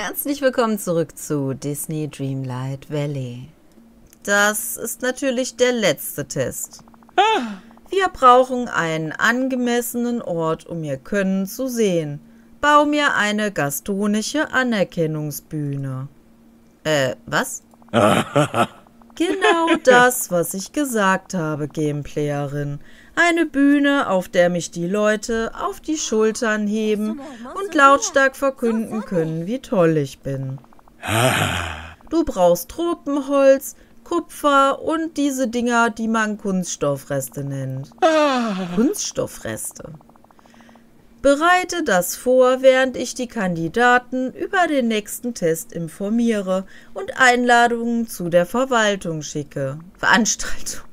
Herzlich willkommen zurück zu Disney Dreamlight Valley. Das ist natürlich der letzte Test. Wir brauchen einen angemessenen Ort, um ihr Können zu sehen. Bau mir eine gastonische Anerkennungsbühne. Äh, was? genau das, was ich gesagt habe, Gameplayerin. Eine Bühne, auf der mich die Leute auf die Schultern heben und lautstark verkünden können, wie toll ich bin. Du brauchst Tropenholz, Kupfer und diese Dinger, die man Kunststoffreste nennt. Kunststoffreste. Bereite das vor, während ich die Kandidaten über den nächsten Test informiere und Einladungen zu der Verwaltung schicke. Veranstaltung.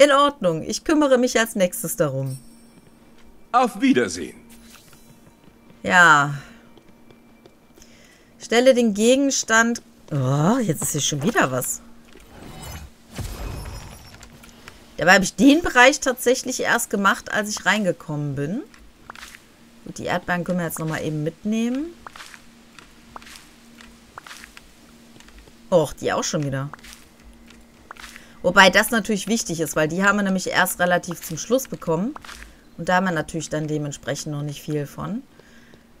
In Ordnung, ich kümmere mich als nächstes darum. Auf Wiedersehen. Ja. Stelle den Gegenstand. Oh, jetzt ist hier schon wieder was. Dabei habe ich den Bereich tatsächlich erst gemacht, als ich reingekommen bin. Gut, die Erdbeeren können wir jetzt nochmal eben mitnehmen. Och, die auch schon wieder. Wobei das natürlich wichtig ist, weil die haben wir nämlich erst relativ zum Schluss bekommen. Und da haben wir natürlich dann dementsprechend noch nicht viel von.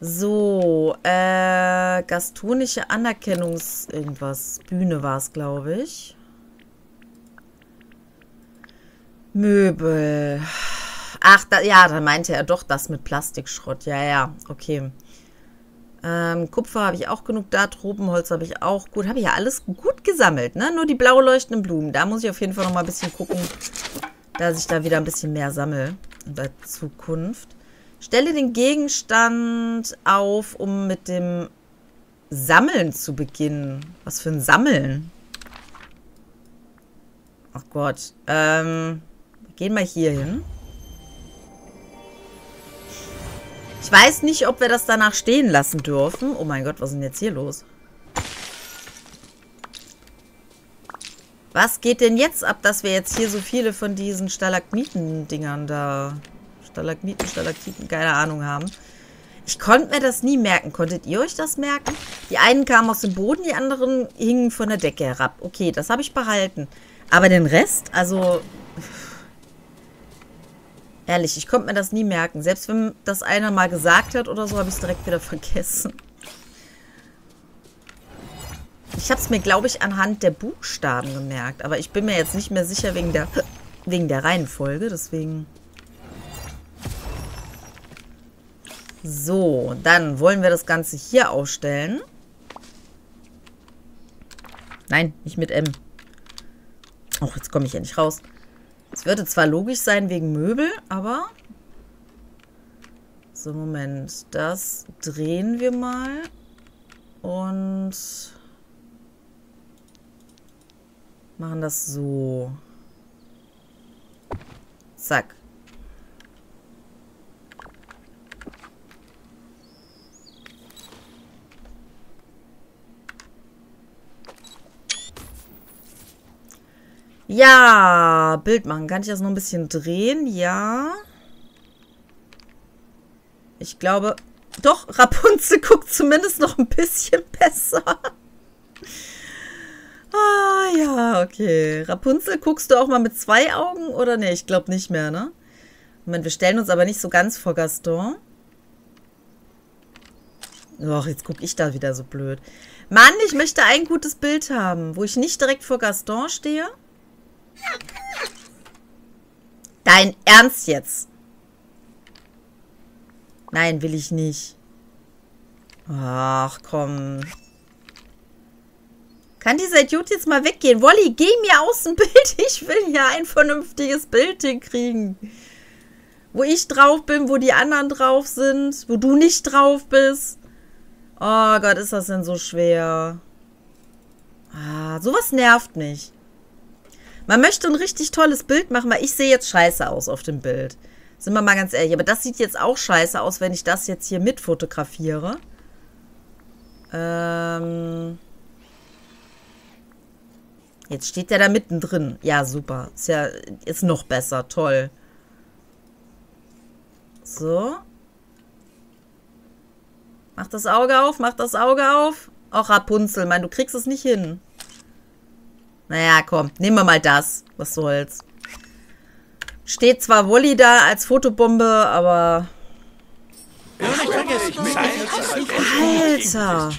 So, äh, gastonische Anerkennungs... irgendwas. Bühne war es, glaube ich. Möbel. Ach, da, ja, da meinte er doch das mit Plastikschrott. Ja, ja, okay. Ähm, Kupfer habe ich auch genug da, Tropenholz habe ich auch. Gut, habe ich ja alles gut gesammelt, ne? Nur die blau leuchtenden Blumen. Da muss ich auf jeden Fall noch mal ein bisschen gucken, dass ich da wieder ein bisschen mehr sammle in der Zukunft. Stelle den Gegenstand auf, um mit dem Sammeln zu beginnen. Was für ein Sammeln? Ach Gott. Ähm, gehen wir hier hin. Ich weiß nicht, ob wir das danach stehen lassen dürfen. Oh mein Gott, was ist denn jetzt hier los? Was geht denn jetzt ab, dass wir jetzt hier so viele von diesen Stalagmiten-Dingern da... Stalagmiten, Stalaktiten, keine Ahnung haben. Ich konnte mir das nie merken. Konntet ihr euch das merken? Die einen kamen aus dem Boden, die anderen hingen von der Decke herab. Okay, das habe ich behalten. Aber den Rest, also... Ehrlich, ich konnte mir das nie merken. Selbst wenn das einer mal gesagt hat oder so, habe ich es direkt wieder vergessen. Ich habe es mir, glaube ich, anhand der Buchstaben gemerkt. Aber ich bin mir jetzt nicht mehr sicher wegen der, wegen der Reihenfolge. Deswegen... So, dann wollen wir das Ganze hier aufstellen. Nein, nicht mit M. Och, jetzt komme ich ja nicht raus. Es würde zwar logisch sein wegen Möbel, aber... So, Moment. Das drehen wir mal. Und... Machen das so. Zack. Ja, Bild machen. Kann ich das noch ein bisschen drehen? Ja. Ich glaube, doch, Rapunzel guckt zumindest noch ein bisschen besser. ah, ja, okay. Rapunzel, guckst du auch mal mit zwei Augen oder ne? Ich glaube nicht mehr, ne? Moment, wir stellen uns aber nicht so ganz vor Gaston. Och, jetzt gucke ich da wieder so blöd. Mann, ich möchte ein gutes Bild haben, wo ich nicht direkt vor Gaston stehe. Dein Ernst jetzt? Nein, will ich nicht. Ach, komm. Kann dieser Idiot jetzt mal weggehen? Wolli, geh mir aus dem Bild. Ich will hier ein vernünftiges Bild hinkriegen. Wo ich drauf bin, wo die anderen drauf sind, wo du nicht drauf bist. Oh Gott, ist das denn so schwer. Ah, sowas nervt mich. Man möchte ein richtig tolles Bild machen, weil ich sehe jetzt scheiße aus auf dem Bild. Sind wir mal ganz ehrlich. Aber das sieht jetzt auch scheiße aus, wenn ich das jetzt hier mit fotografiere. Ähm... Jetzt steht der da mittendrin. Ja, super. Ist ja ist noch besser. Toll. So. Mach das Auge auf, mach das Auge auf. Och, Rapunzel, Mann, du kriegst es nicht hin. Naja, komm, nehmen wir mal das. Was soll's. Steht zwar Wolli da als Fotobombe, aber... Alter.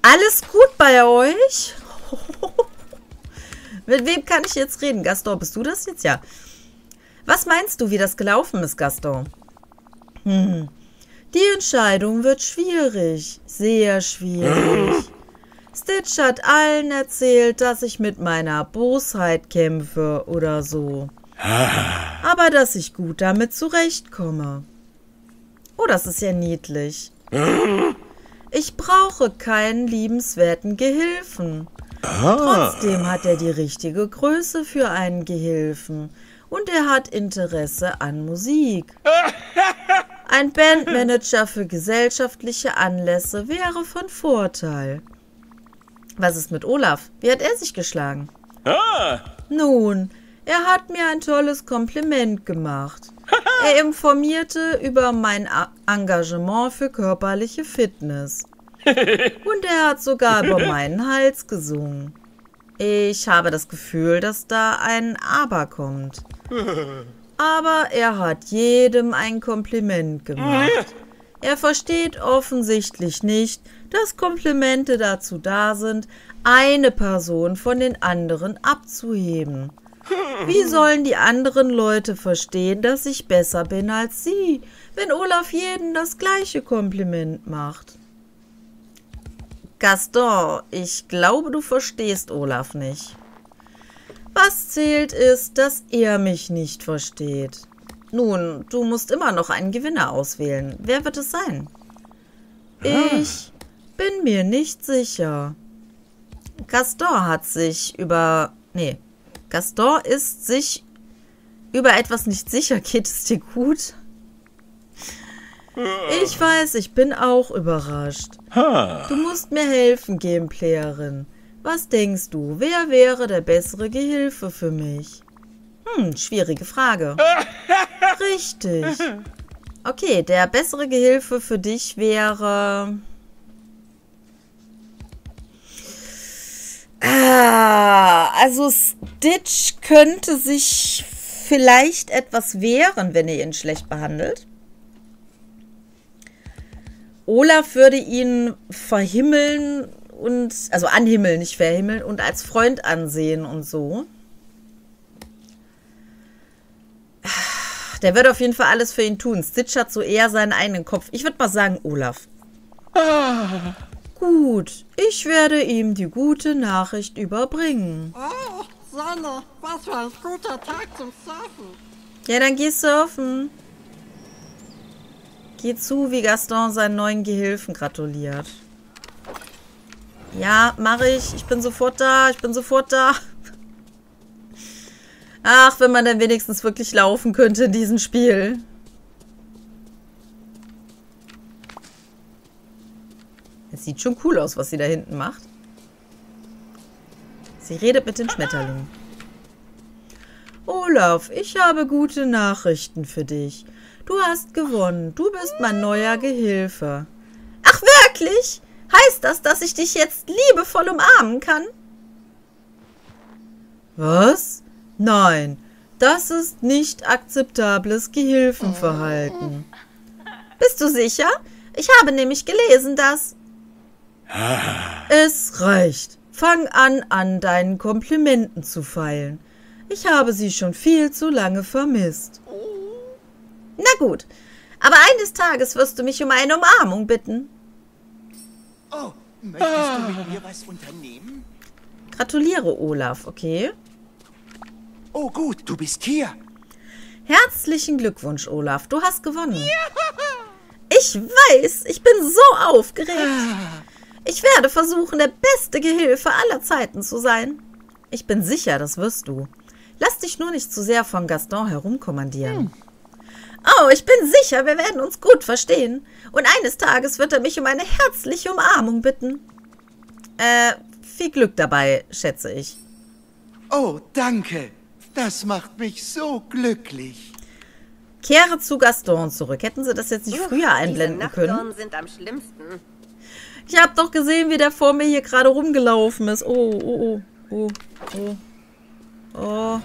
Alles gut bei euch? Mit wem kann ich jetzt reden? Gaston, bist du das jetzt? Ja. Was meinst du, wie das gelaufen ist, Gaston? Hm. Die Entscheidung wird schwierig. Sehr schwierig. Stitch hat allen erzählt, dass ich mit meiner Bosheit kämpfe oder so. Aber dass ich gut damit zurechtkomme. Oh, das ist ja niedlich. Ich brauche keinen liebenswerten Gehilfen. Trotzdem hat er die richtige Größe für einen Gehilfen. Und er hat Interesse an Musik. Ein Bandmanager für gesellschaftliche Anlässe wäre von Vorteil. Was ist mit Olaf? Wie hat er sich geschlagen? Ah. Nun, er hat mir ein tolles Kompliment gemacht. Er informierte über mein Engagement für körperliche Fitness. Und er hat sogar über meinen Hals gesungen. Ich habe das Gefühl, dass da ein Aber kommt. Aber er hat jedem ein Kompliment gemacht. Er versteht offensichtlich nicht, dass Komplimente dazu da sind, eine Person von den anderen abzuheben. Wie sollen die anderen Leute verstehen, dass ich besser bin als sie, wenn Olaf jeden das gleiche Kompliment macht? Gaston, ich glaube, du verstehst Olaf nicht. Was zählt ist, dass er mich nicht versteht. Nun, du musst immer noch einen Gewinner auswählen. Wer wird es sein? Ich bin mir nicht sicher. Gaston hat sich über... Nee, Gaston ist sich über etwas nicht sicher. Geht es dir gut? Ich weiß, ich bin auch überrascht. Du musst mir helfen, Gameplayerin. Was denkst du, wer wäre der bessere Gehilfe für mich? Hm, schwierige Frage. Richtig. Okay, der bessere Gehilfe für dich wäre... Ah, also Stitch könnte sich vielleicht etwas wehren, wenn ihr ihn schlecht behandelt. Olaf würde ihn verhimmeln und, also anhimmeln, nicht verhimmeln und als Freund ansehen und so. Der wird auf jeden Fall alles für ihn tun. Stitch hat so eher seinen eigenen Kopf. Ich würde mal sagen, Olaf. Ah. Gut, ich werde ihm die gute Nachricht überbringen. Oh, Sonne, was für ein guter Tag zum Surfen. Ja, dann geh surfen. Geh zu, wie Gaston seinen neuen Gehilfen gratuliert. Ja, mache ich. Ich bin sofort da. Ich bin sofort da. Ach, wenn man dann wenigstens wirklich laufen könnte in diesem Spiel. Sieht schon cool aus, was sie da hinten macht. Sie redet mit den Schmetterlingen. Olaf, ich habe gute Nachrichten für dich. Du hast gewonnen. Du bist mein neuer Gehilfe. Ach, wirklich? Heißt das, dass ich dich jetzt liebevoll umarmen kann? Was? Nein, das ist nicht akzeptables Gehilfenverhalten. Bist du sicher? Ich habe nämlich gelesen, dass... Es reicht. Fang an, an deinen Komplimenten zu feilen. Ich habe sie schon viel zu lange vermisst. Na gut, aber eines Tages wirst du mich um eine Umarmung bitten. Oh, möchtest ah. du mit mir was unternehmen? Gratuliere, Olaf, okay? Oh gut, du bist hier. Herzlichen Glückwunsch, Olaf. Du hast gewonnen. Ja. Ich weiß, ich bin so aufgeregt. Ah. Ich werde versuchen, der beste Gehilfe aller Zeiten zu sein. Ich bin sicher, das wirst du. Lass dich nur nicht zu sehr von Gaston herumkommandieren. Hm. Oh, ich bin sicher, wir werden uns gut verstehen. Und eines Tages wird er mich um eine herzliche Umarmung bitten. Äh, viel Glück dabei, schätze ich. Oh, danke. Das macht mich so glücklich. Kehre zu Gaston zurück. Hätten sie das jetzt nicht früher einblenden können? sind am schlimmsten. Ich habe doch gesehen, wie der vor mir hier gerade rumgelaufen ist. Oh, oh, oh, oh, oh. Oh.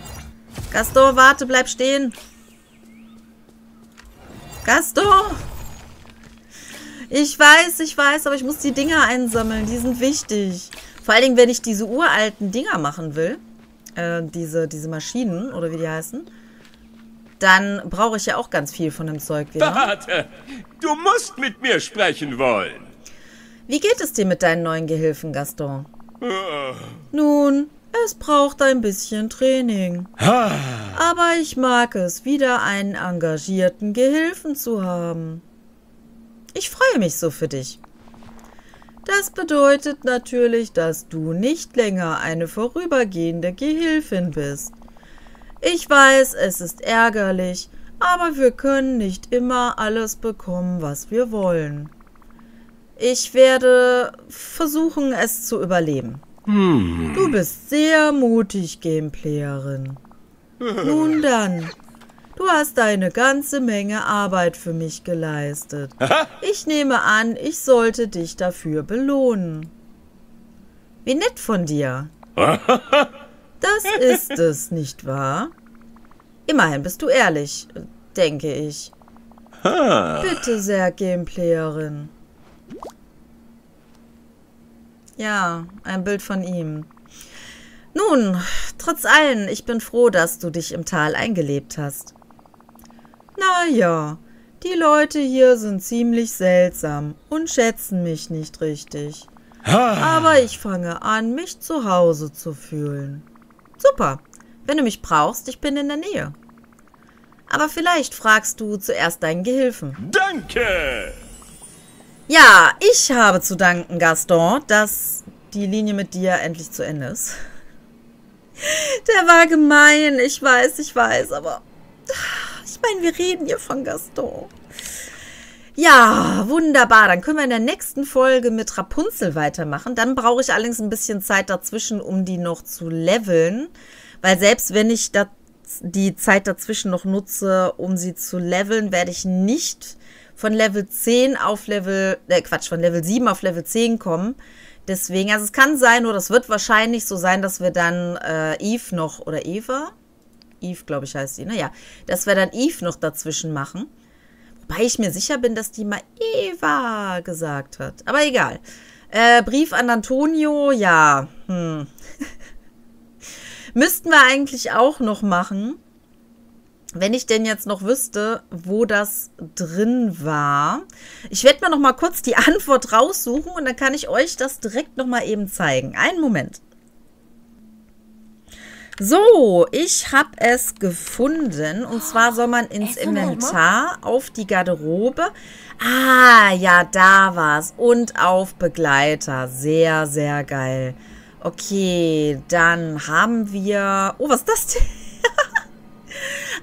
Gaston, warte, bleib stehen. Gaston! Ich weiß, ich weiß, aber ich muss die Dinger einsammeln. Die sind wichtig. Vor allen Dingen, wenn ich diese uralten Dinger machen will, äh, diese, diese Maschinen, oder wie die heißen, dann brauche ich ja auch ganz viel von dem Zeug wieder. Warte! Du musst mit mir sprechen wollen. Wie geht es dir mit deinen neuen Gehilfen, Gaston? Nun, es braucht ein bisschen Training. Aber ich mag es, wieder einen engagierten Gehilfen zu haben. Ich freue mich so für dich. Das bedeutet natürlich, dass du nicht länger eine vorübergehende Gehilfin bist. Ich weiß, es ist ärgerlich, aber wir können nicht immer alles bekommen, was wir wollen. Ich werde versuchen, es zu überleben. Hm. Du bist sehr mutig, Gameplayerin. Nun dann, du hast eine ganze Menge Arbeit für mich geleistet. Ich nehme an, ich sollte dich dafür belohnen. Wie nett von dir. Das ist es, nicht wahr? Immerhin bist du ehrlich, denke ich. Bitte sehr, Gameplayerin. Ja, ein Bild von ihm. Nun, trotz allem, ich bin froh, dass du dich im Tal eingelebt hast. Na ja, die Leute hier sind ziemlich seltsam und schätzen mich nicht richtig. Aber ich fange an, mich zu Hause zu fühlen. Super. Wenn du mich brauchst, ich bin in der Nähe. Aber vielleicht fragst du zuerst deinen Gehilfen. Danke! Ja, ich habe zu danken, Gaston, dass die Linie mit dir endlich zu Ende ist. Der war gemein, ich weiß, ich weiß, aber ich meine, wir reden hier von Gaston. Ja, wunderbar. Dann können wir in der nächsten Folge mit Rapunzel weitermachen. Dann brauche ich allerdings ein bisschen Zeit dazwischen, um die noch zu leveln. Weil selbst wenn ich die Zeit dazwischen noch nutze, um sie zu leveln, werde ich nicht von Level 10 auf Level, äh Quatsch, von Level 7 auf Level 10 kommen. Deswegen, also es kann sein, oder es wird wahrscheinlich so sein, dass wir dann äh, Eve noch, oder Eva? Eve, glaube ich, heißt sie, naja, dass wir dann Eve noch dazwischen machen. Wobei ich mir sicher bin, dass die mal Eva gesagt hat. Aber egal. Äh, Brief an Antonio, ja. Hm. Müssten wir eigentlich auch noch machen. Wenn ich denn jetzt noch wüsste, wo das drin war. Ich werde mir noch mal kurz die Antwort raussuchen und dann kann ich euch das direkt noch mal eben zeigen. Einen Moment. So, ich habe es gefunden. Und zwar soll man ins Inventar auf die Garderobe. Ah, ja, da war's. Und auf Begleiter. Sehr, sehr geil. Okay, dann haben wir... Oh, was ist das denn?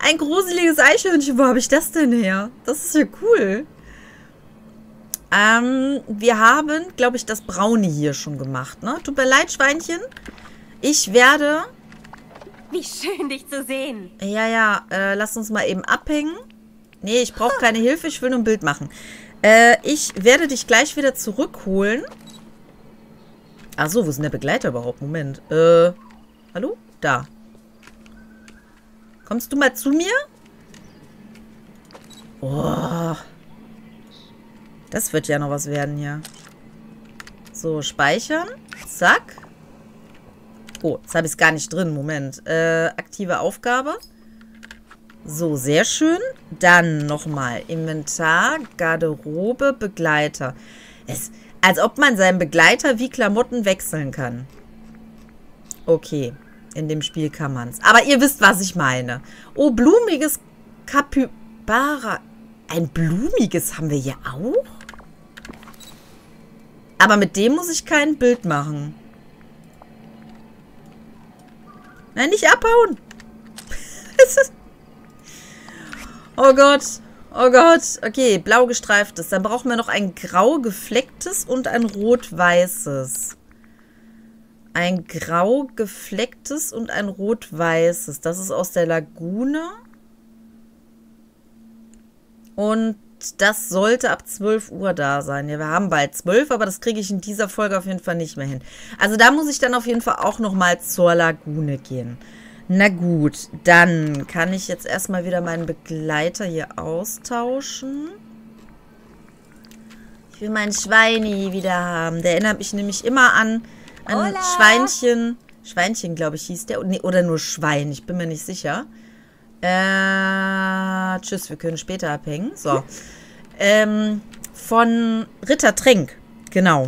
Ein gruseliges Eichhörnchen. Wo habe ich das denn her? Das ist ja cool. Ähm, wir haben, glaube ich, das Braune hier schon gemacht, ne? Tut mir leid, Schweinchen. Ich werde... Wie schön, dich zu sehen. Ja, ja, äh, lass uns mal eben abhängen. Nee, ich brauche keine Hilfe, ich will nur ein Bild machen. Äh, ich werde dich gleich wieder zurückholen. Achso, wo ist denn der Begleiter überhaupt? Moment. Äh, hallo? Da. Kommst du mal zu mir? Oh. Das wird ja noch was werden hier. So, speichern. Zack. Oh, jetzt habe ich es gar nicht drin. Moment. Äh, aktive Aufgabe. So, sehr schön. Dann nochmal. Inventar, Garderobe, Begleiter. Es, als ob man seinen Begleiter wie Klamotten wechseln kann. Okay. In dem Spiel kann man es. Aber ihr wisst, was ich meine. Oh, blumiges Kapybara. Ein blumiges haben wir hier auch? Aber mit dem muss ich kein Bild machen. Nein, nicht abhauen. oh Gott. Oh Gott. Okay, blau gestreiftes. Dann brauchen wir noch ein grau geflecktes und ein rot-weißes. Ein grau geflecktes und ein rot-weißes. Das ist aus der Lagune. Und das sollte ab 12 Uhr da sein. Ja, wir haben bald 12, aber das kriege ich in dieser Folge auf jeden Fall nicht mehr hin. Also da muss ich dann auf jeden Fall auch nochmal zur Lagune gehen. Na gut, dann kann ich jetzt erstmal wieder meinen Begleiter hier austauschen. Ich will meinen Schweini wieder haben. Der erinnert mich nämlich immer an ein Hola. Schweinchen. Schweinchen, glaube ich, hieß der. Nee, oder nur Schwein, ich bin mir nicht sicher. Äh, tschüss, wir können später abhängen. So. Ähm, von Ritter Trink. Genau.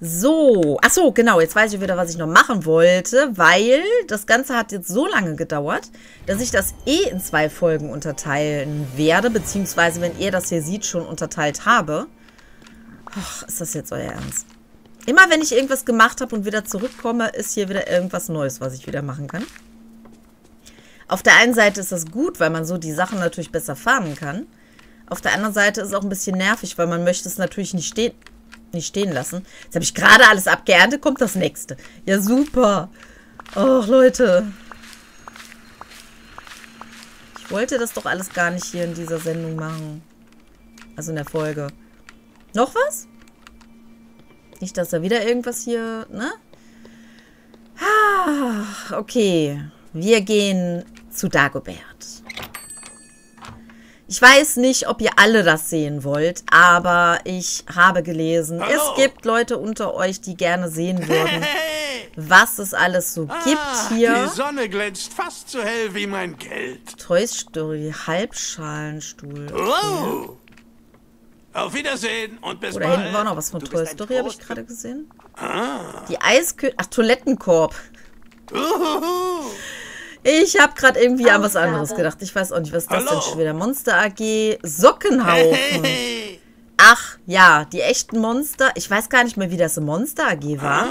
So. Ach so, genau. Jetzt weiß ich wieder, was ich noch machen wollte, weil das Ganze hat jetzt so lange gedauert, dass ich das eh in zwei Folgen unterteilen werde, beziehungsweise, wenn ihr das hier seht, schon unterteilt habe. Ach, ist das jetzt euer Ernst? Immer wenn ich irgendwas gemacht habe und wieder zurückkomme, ist hier wieder irgendwas Neues, was ich wieder machen kann. Auf der einen Seite ist das gut, weil man so die Sachen natürlich besser farmen kann. Auf der anderen Seite ist es auch ein bisschen nervig, weil man möchte es natürlich nicht, ste nicht stehen lassen. Jetzt habe ich gerade alles abgeerntet, kommt das nächste. Ja, super. Oh, Leute. Ich wollte das doch alles gar nicht hier in dieser Sendung machen. Also in der Folge. Noch was? Nicht, dass da wieder irgendwas hier, ne? Ah, okay. Wir gehen zu Dagobert. Ich weiß nicht, ob ihr alle das sehen wollt, aber ich habe gelesen, Hallo. es gibt Leute unter euch, die gerne sehen würden, Hey! was es alles so gibt Ah, hier. Die Sonne glänzt fast so hell wie mein Geld. Toy Story, Halbschalenstuhl. Oh! Auf Wiedersehen und bis Oder bald. hinten war noch was von Toy Story, habe ich gerade gesehen. Die Eiskö... Ach, Toilettenkorb. Uhuhu. Ich habe gerade irgendwie an was anderes gedacht. Ich weiß auch nicht, was ist das Hallo. denn schon wieder? Monster AG, Sockenhaufen. Hey! Ach, ja, die echten Monster. Ich weiß gar nicht mehr, wie das im Monster AG war.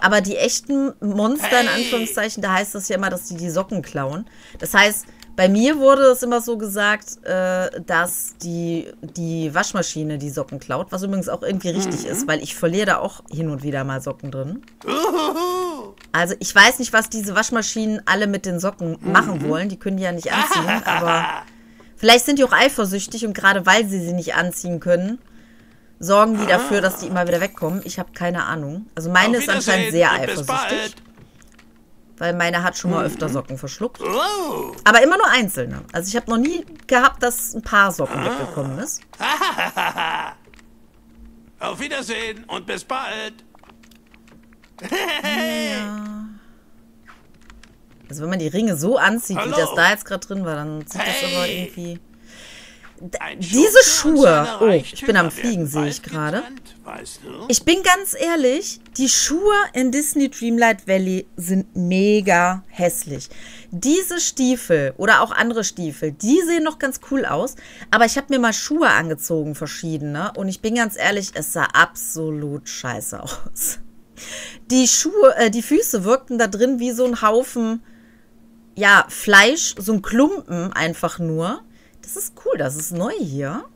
Aber die echten Monster, in Hey. Anführungszeichen, da heißt das ja immer, dass die die Socken klauen. Das heißt, bei mir wurde es immer so gesagt, äh, dass die, die Waschmaschine die Socken klaut. Was übrigens auch irgendwie richtig ist, weil ich verliere da auch hin und wieder mal Socken drin. Also ich weiß nicht, was diese Waschmaschinen alle mit den Socken machen wollen. Die können die ja nicht anziehen, aber vielleicht sind die auch eifersüchtig und gerade weil sie sie nicht anziehen können, sorgen die dafür, dass die immer wieder wegkommen. Ich habe keine Ahnung. Also meine ist anscheinend sehr eifersüchtig, weil meine hat schon mal öfter Socken verschluckt. Oh! Aber immer nur einzelne. Also ich habe noch nie gehabt, dass ein paar Socken weggekommen ist. Auf Wiedersehen und bis bald. Also wenn man die Ringe so anzieht, wie Hallo. das da jetzt gerade drin war, dann sieht das aber Hey. irgendwie... Diese Schuhe. Oh, ich bin am Fliegen, sehe ich gerade. Ich bin ganz ehrlich, die Schuhe in Disney Dreamlight Valley sind mega hässlich. Diese Stiefel oder auch andere Stiefel, die sehen noch ganz cool aus. Aber ich habe mir mal Schuhe angezogen, verschiedene. Und ich bin ganz ehrlich, es sah absolut scheiße aus. Die Schuhe, äh, die Füße wirkten da drin wie so ein Haufen, ja, Fleisch, so ein Klumpen einfach nur. Das ist cool, das ist neu hier.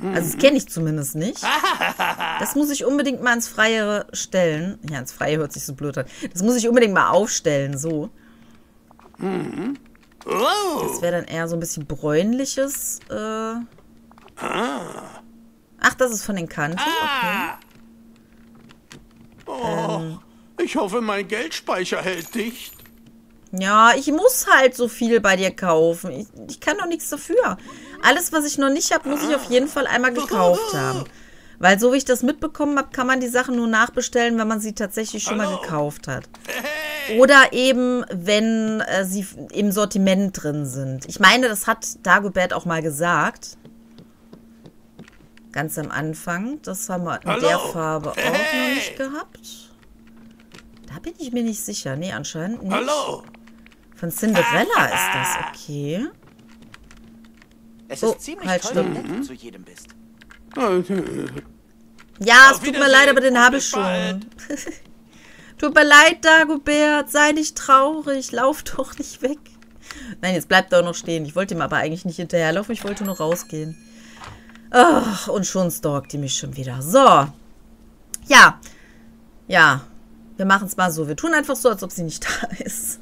Also das kenne ich zumindest nicht. Das muss ich unbedingt mal ins Freie stellen. Ja, ins Freie hört sich so blöd an. Das muss ich unbedingt mal aufstellen, so. Oh! Das wäre dann eher so ein bisschen bräunliches. Äh. Ach, das ist von den Kanten. Okay. Oh, ich hoffe, mein Geldspeicher hält dicht. Ja, ich muss halt so viel bei dir kaufen. Ich, ich kann doch nichts dafür. Alles, was ich noch nicht habe, muss ich auf jeden Fall einmal gekauft haben. Weil so wie ich das mitbekommen habe, kann man die Sachen nur nachbestellen, wenn man sie tatsächlich schon mal gekauft hat. Oder eben, wenn äh, sie im Sortiment drin sind. Ich meine, das hat Dagobert auch mal gesagt. Ganz am Anfang. Das haben wir in Hallo. der Farbe auch noch nicht gehabt. Da bin ich mir nicht sicher. Nee, anscheinend nicht. Hallo? Von Cinderella ist das, okay. Es Oh, ist ziemlich halt, toll, stopp. nett du zu jedem bist. Ja, es tut mir leid, aber den habe ich schon. tut mir leid, Dagobert, sei nicht traurig, lauf doch nicht weg. Nein, jetzt bleibt er auch noch stehen. Ich wollte ihm aber eigentlich nicht hinterherlaufen, ich wollte nur rausgehen. Ach, und schon stalkt die mich schon wieder. So. Ja. Ja. Wir machen es mal so. Wir tun einfach so, als ob sie nicht da ist.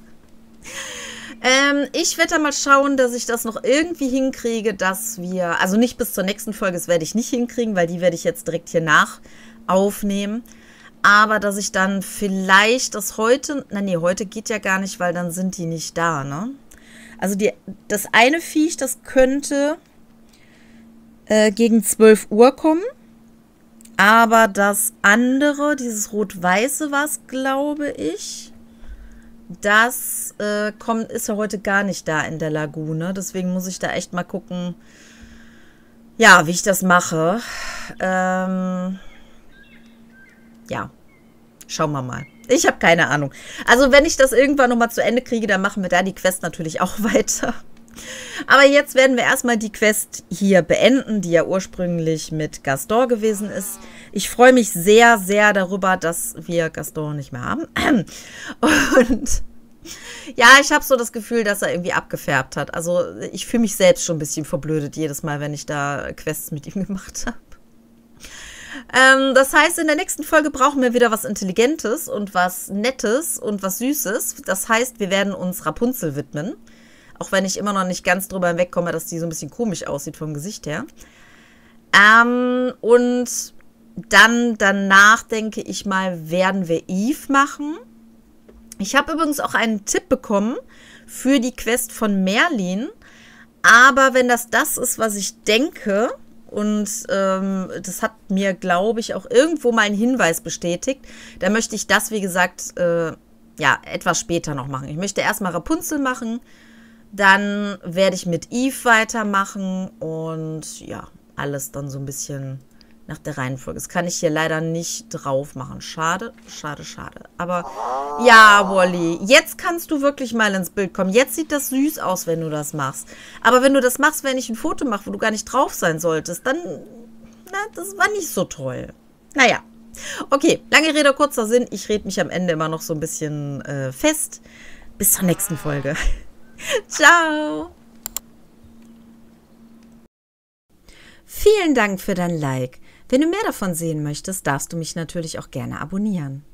Ähm, ich werde dann mal schauen, dass ich das noch irgendwie hinkriege, dass wir, also nicht bis zur nächsten Folge, das werde ich nicht hinkriegen, weil die werde ich jetzt direkt hier nach aufnehmen. Aber dass ich dann vielleicht das heute, na nee, heute geht ja gar nicht, weil dann sind die nicht da, ne? Also die, das eine Viech, das könnte äh, gegen 12 Uhr kommen. Aber das andere, dieses rot-weiße was, glaube ich, das äh, kommt, ist ja heute gar nicht da in der Lagune. Deswegen muss ich da echt mal gucken, ja, wie ich das mache. Ähm, ja, schauen wir mal. Ich habe keine Ahnung. Also wenn ich das irgendwann nochmal zu Ende kriege, dann machen wir da die Quest natürlich auch weiter. Aber jetzt werden wir erstmal die Quest hier beenden, die ja ursprünglich mit Gaston gewesen ist. Ich freue mich sehr, sehr darüber, dass wir Gaston nicht mehr haben. Und ja, ich habe so das Gefühl, dass er irgendwie abgefärbt hat. Also ich fühle mich selbst schon ein bisschen verblödet jedes Mal, wenn ich da Quests mit ihm gemacht habe. Ähm, das heißt, in der nächsten Folge brauchen wir wieder was Intelligentes und was Nettes und was Süßes. Das heißt, wir werden uns Rapunzel widmen. Auch wenn ich immer noch nicht ganz drüber hinwegkomme, dass die so ein bisschen komisch aussieht vom Gesicht her. Ähm, und dann danach, denke ich mal, werden wir Eve machen. Ich habe übrigens auch einen Tipp bekommen für die Quest von Merlin. Aber wenn das das ist, was ich denke, und ähm, das hat mir, glaube ich, auch irgendwo mal einen Hinweis bestätigt, dann möchte ich das, wie gesagt, äh, ja, etwas später noch machen. Ich möchte erstmal Rapunzel machen dann werde ich mit Eve weitermachen und ja, alles dann so ein bisschen nach der Reihenfolge. Das kann ich hier leider nicht drauf machen. Schade, schade, schade. Aber ja, Wally, jetzt kannst du wirklich mal ins Bild kommen. Jetzt sieht das süß aus, wenn du das machst. Aber wenn du das machst, wenn ich ein Foto mache, wo du gar nicht drauf sein solltest, dann, na, das war nicht so toll. Naja. Okay, lange Rede, kurzer Sinn. Ich rede mich am Ende immer noch so ein bisschen äh, fest. Bis zur nächsten Folge. Ciao. Vielen Dank für dein Like. Wenn du mehr davon sehen möchtest, darfst du mich natürlich auch gerne abonnieren.